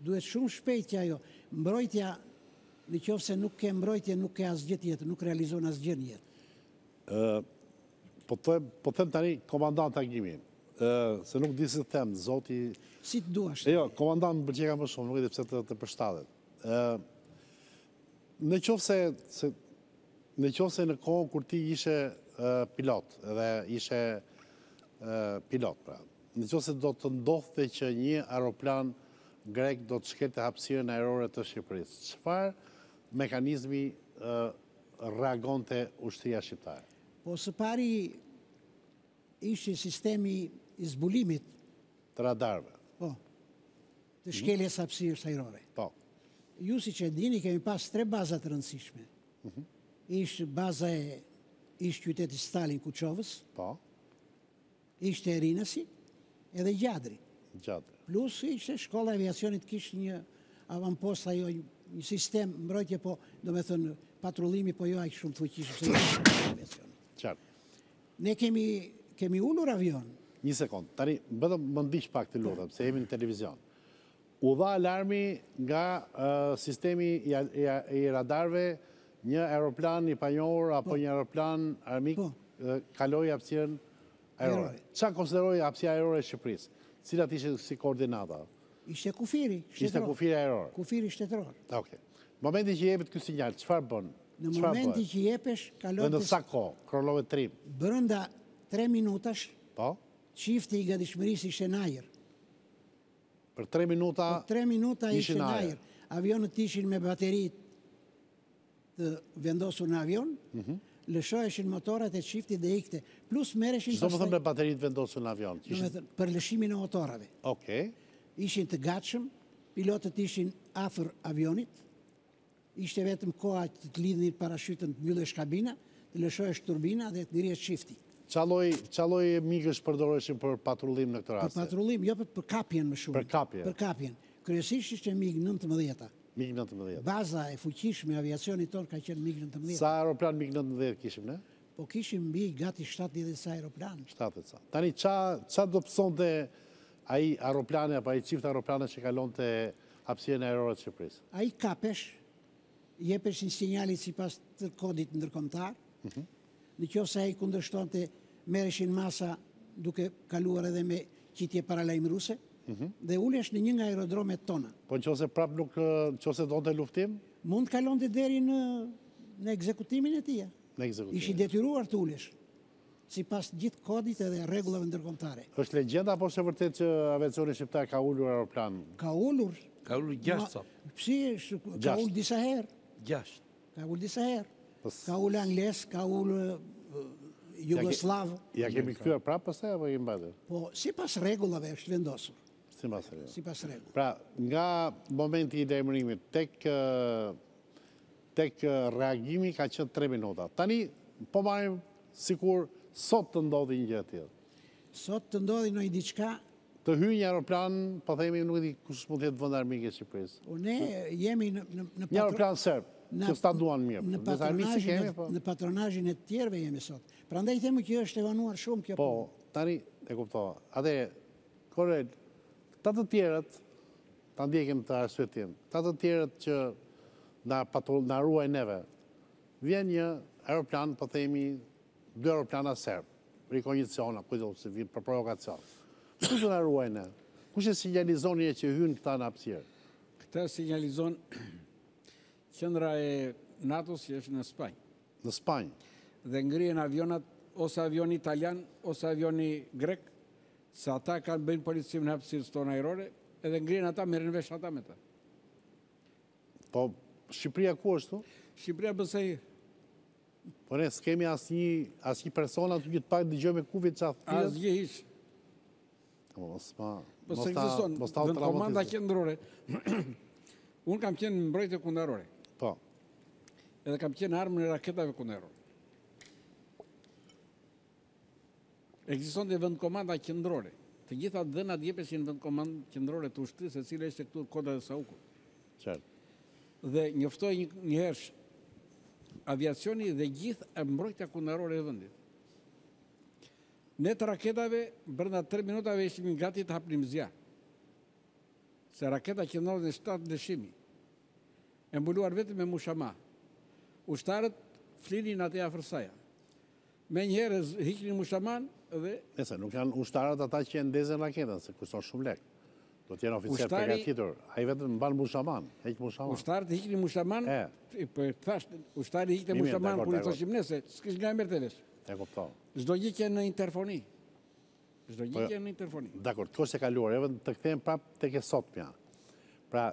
Duhet shumë shpejt që ajo, mbrojtja, në qoftë se nuk ke mbrojtje nuk ke asgjë tjetër, nuk realizon asgjë në jetë. Ë po të them, po them tani komandant Agimi, ë se nuk di si të them, Zoti... Si të duash ti. Jo, komandant më pëlqeka më shumë, nuk e di pse të, të përshtatet. Ë në qoftë se, se në qoftë se në kohën kur ti ishe ë, pilot dhe ishe ë, pilot pra, Në qoftë se do të ndodhte që një aeroplan grek do të shkelte hapësirën ajrore të Shqipërisë, çfarë mekanizmi reagonte ushtria shqiptare? Po së pari ishte sistemi i zbulimit. Të radarëve. Po. Të shkeljes hapësirës ajrore. Po. Ju siç e dini kemi pas tre baza të rëndësishme. Mhm. Ishte baza e ish qytetit Stalin Kuçovës. Po. Ishte e Rinasi edhe Gjadri. Gjadri. Plus ishte shkolla e aviacionit kishte një avampost ajo një sistem mbrojtje po domethënë patrullimi po jo aqë shumë të fuqishëm se një shkolla e aviacionit. Qartë. Ne kemi, kemi ulur avion. Një sekondë, tani do më ndiqësh pak të lutem, se jemi në televizion. U dha alarmi nga sistemi i radarëve një aeroplan i panjohur apo një aeroplan armik kaloi hapësirën ajrore. Çfarë konsiderohej hapësira ajrore e Shqipërisë? Cilat ishin si koordinata? Ishte kufiri shtetëror. Ishte kufiri ajror. Kufiri shtetëror. Okej. Momenti që jepet ky sinjal, çfarë bën? Në momentin që jepesh, kalon Brenda sa kohë? Kronometrim. Brenda tre minutash. Po. Çifti i gatishmërisë ishte në ajër. Për tre minuta Për tre minuta ishin në ajër. Avionët ishin me bateritë të vendosur në avion, mhm. lëshoheshin motorat e çiftit dhe ikte. Plus merreshin Ç'domethënë me bateritë vendosur në avion. Ishin... për lëshimin e motorave. Okej. Ishin të gatshëm, pilotët ishin afër avionit, Ishte vetëm koha që të lidhnin parashytën, të mbyllësh kabina, të lëshohesh turbina dhe të ngrihej çifti. Ça lloj, ça lloj migësh përdoreshin për patrullim në këto raste? Për patrullim, jo për kapjen më shumë. Për kapjen. Për kapjen. Kryesisht ishte mig nëntëmbëdhjetë. Mig nëntëmbëdhjetë. Baza e fuqishme e aviacionit tonë ka qenë mig nëntëmbëdhjetë. Sa aeroplan mig nëntëmbëdhjetë kishim ne? Po kishim mbi gati shtatëdhjetë e ca aeroplanë. Shtatëdhjetë e ca. Tani ça ça do pësonte Ai aeroplani apo ai çift aeroplane që kalonte hapësirën ajrore të Shqipërisë. Ai kapesh, jepeshin sinjalet sipas të kodit ndërkombëtar. Në qoftë se ai kundërshtonte, merreshin masa duke kaluar edhe me qitje paralajmëruese dhe ulesh në një nga aerodromet tona. Po në qoftë se prapë nuk, në qoftë se donte luftim? Mund të kalonte deri në në ekzekutimin e tij. Në ekzekutimin. Ish i detyruar të ulesh. sipas gjithë kodit edhe rregullave ndërkombëtare. Është legjendë apo është e vërtetë që aviacioni shqiptar ka ulur aeroplan? Ka ulur. Ka ulur gjashtë, sa? S'di, ka ulë disa herë. Gjashtë. Ka ulë disa herë. Ka ulë anglez, ka ulë jugosllav. Ia kemi kthyer prapë pastaj apo i kemi mbajtur? Po, sipas rregullave është vendosur. Sipas rregullave. Sipas rregullave. Pra, nga momenti i lajmërimit tek Tek reagimi ka qenë tre minuta. Tani po marrim sikur sot të ndodhë një gjë e tillë. Sot të ndodhë ndonjë diçka. Të hyjë një aeroplan, po themi nuk e di kush mund të jetë vend armik i Shqipërisë. Po ne jemi në në në Një aeroplan serb, që s'ta duan mirë. Në patronazhin e në patronazhin e të tjerëve jemi sot. Prandaj them që është e vonuar shumë kjo punë. Po, tani e kuptova. Atëherë, kolonel, këta të tjerët Ta ndjekim këtë arsyetim. Këta të tjerët që na patrull, na ruajnë neve. Vjen një aeroplan, po themi dy aeroplana serbë, rikonjicion apo vijnë për provokacion. Kush do na ruajë ne? Kush e sinjalizon që hyjnë këta në hapësirë? Këta i sinjalizon qendra e NATO-s që është në Spanjë. në Spanjë. Dhe ngrihen avionët ose avioni italian ose avioni grek, se ata e kanë bëjnë policimin e hapësirës tonë ajrore, edhe ngrihen ata, merren vesh ata me ta. Po Shqipëria ku është këtu? Shqipëria bën sehir... Po ne s'kemi asnjë, asnjë person, të paktën dëgjojmë kufit që a thëtë Asnjë hiç. Mos ma, po mos ta, mos ta traumatizoj. Komanda qendrore. Unë kam qenë në mbrojtje kundërajrore. Po. Edhe kam qenë në armën e raketave kundërajrore. Ekzistonte vendkomanda qendrore. Të gjitha të dhënat jepeshin në vendkomandën qendrore të ushtrisë, e cila ishte këtu te kodra e Saukut. Qartë. Dhe njoftohej njëherësh aviacioni dhe gjithë mbrojtja kundërajrore e vëndit. Ne te raketat brenda tre minutave ishim gati të hapnim zjarr. Se raketa qëndronte në shtrat lëshimi. E mbuluar vetëm me mushama. Ushtarët flinin atje afër saja. Menjëherë e hiqnin mushamanë dhe. Se nuk janë ushtarët ata që e ndezin raketën, se kushton shumë lekë. Do të jenë oficerë të përgatitur. Ai vetëm mban mushamanë, heq mushamanë. Ushtarët hiqnin mushamanë? E. Po thashë, ushtari hiqte mushamanë kur i thoshim ne se s'kish nga e merrte vesh. E kuptoj. Çdo gjë qe në interfoni. Çdo gjë po, qe në interfoni. Dakor, kjo është e kaluar, edhe të kthehemi prapë tek e sotmja. Pra,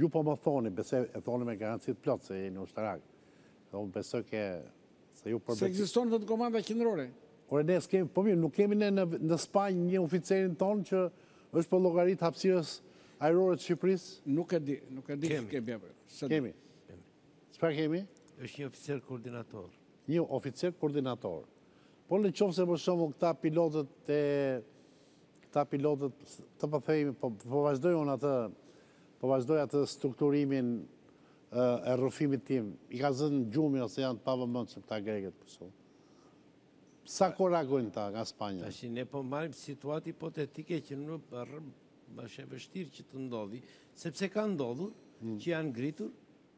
ju po më thoni, besoj e thoni me garanci të plotë se jeni ushtarak. Unë besoj ke S'ekziston vend komanda qendrore. Ore ne s'kemi, po mirë, nuk kemi ne në Spanjë një oficerin tonë që është për llogari të hapësirës ajrore të Shqipërisë? Nuk e di, nuk e di që kemi apo jo. S'e di. Kemi. Çfarë kemi? Është një oficer koordinator. Një oficer koordinator. Po në qoftë se për shembull këta pilotët e këta pilotët të po themi, po, po vazhdoj unë atë po vazhdoj atë strukturimin e rrëfimit tim, i ka zënë gjumi ose janë të pavëmendshëm këta grekët kështu. Sa kohë reagojnë këta nga Spanja? Tash ne po marrim situatë hipotetike që nuk është e vështirë që të ndodhi, sepse ka ndodhur hmm. që janë ngritur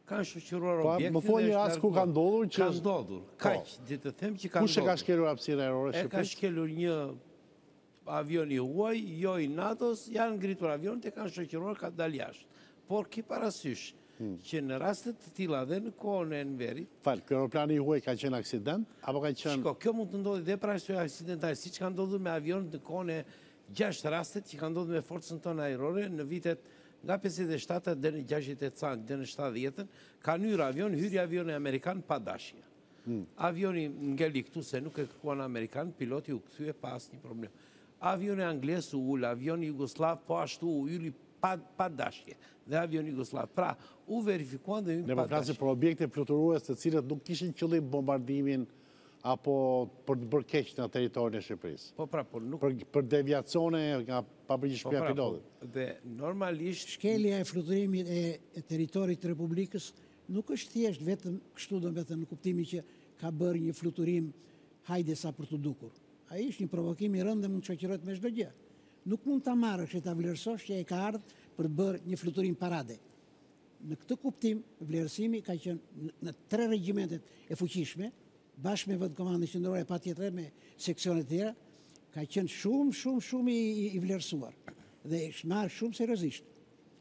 kanë shoqëruar po, objektin. Po më thoni një rast ku kanë ndodhur që kanë ndodhur. Po. Kaq, di të them që kanë ndodhur. Kush e ka shkelur hapësirën ajrore shqiptare? E ka shkelur një Avion i huaj, jo i NATO-s, janë ngritur avionët e kanë shoqëruar ka dalë jashtë. Por ki parasysh hmm. që në raste të tilla dhe në kohën e Enverit... Fal, ky aeroplani i huaj ka qenë aksident? Apo ka qenë... Shiko, kjo mund të ndodhi dhe pra ashtu aksidental, siç ka ndodhur me avionët në kohën e gjasht rastet që ka ndodhur me forcën tonë aerore në vitet nga 57-a deri në 60 e ca-n dhe në 70-ën, kanë hyrë avionë, hyri avioni amerikan pa dashje. Avioni ngeli këtu se nuk e kërkuan amerikanët, piloti u kthye pa asnjë problem. Avioni anglez u ul, avioni jugosllav po ashtu hyri pa pa dashje dhe avioni jugosllav. Pra, u verifikuan dhe hynë pa dashje. Ne po flasim për objekte fluturues të cilët nuk kishin qëllim bombardimin apo për të bërë keq në territorin e Shqipërisë. Po pra, por nuk për deviacione nga papërgjegjshmëria e pilotit. Po pra, po. Dhe normalisht shkelja e fluturimit e territorit të Republikës Nuk është thjesht vetëm kështu domethënë në kuptimin që ka bërë një fluturim hajde sa për t'u dukur. Ai është një provokim i rëndë dhe mund të shoqërohet me çdo gjë. Nuk mund ta marrësh e ta vlerësosh që ai ka ardhur për të bërë një fluturim parade. Në këtë kuptim, vlerësimi ka qenë në tre regjimentet e fuqishme, bashkë me Vendkomandën Qendrore e patjetër edhe me seksionet e tjera, ka qenë shumë, shumë, shumë i, i vlerësuar dhe është marrë shumë seriozisht.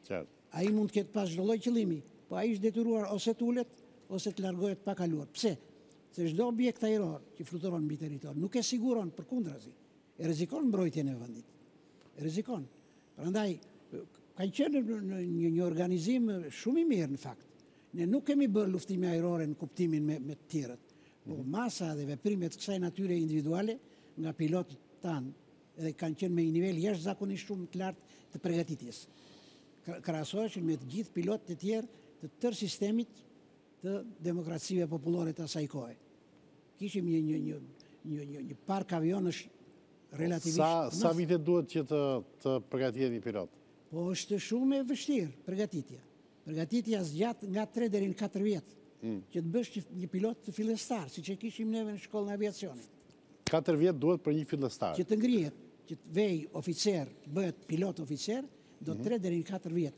Qartë. Ai mund të ketë pas çdo lloj qëllimi, po ai është detyruar ose të ulet, ose të largohet pa kaluar. Pse? Se çdo objekt ajror që fluturon mbi territor nuk e siguron, përkundrazi, e rrezikon mbrojtjen e vendit. E rrezikon. Prandaj ka qenë në një, një organizim shumë i mirë në fakt. Ne nuk kemi bërë luftime ajrore në kuptimin me, me të tjerët. Po mhm. masa dhe veprime të kësaj natyre individuale nga pilotët tanë edhe kanë qenë me një nivel jashtëzakonisht shumë të lartë të përgatitjes. Krahasoheshin me të gjithë pilotët e tjerë të tërë sistemit të demokracive popullore të asaj kohe. Kishim një një një një një një park avionësh relativisht sa të sa vite duhet që të të përgatitet një pilot? Po është shumë e vështirë përgatitja. Përgatitja zgjat nga tre deri në katër vjet, që të bësh një pilot fillestar, siç e kishim neve në shkollën e aviacionit. Katër vjet duhet për një fillestar. Që të ngrihet, që të vejë oficer, bëhet pilot oficer, do tre deri në katër vjet.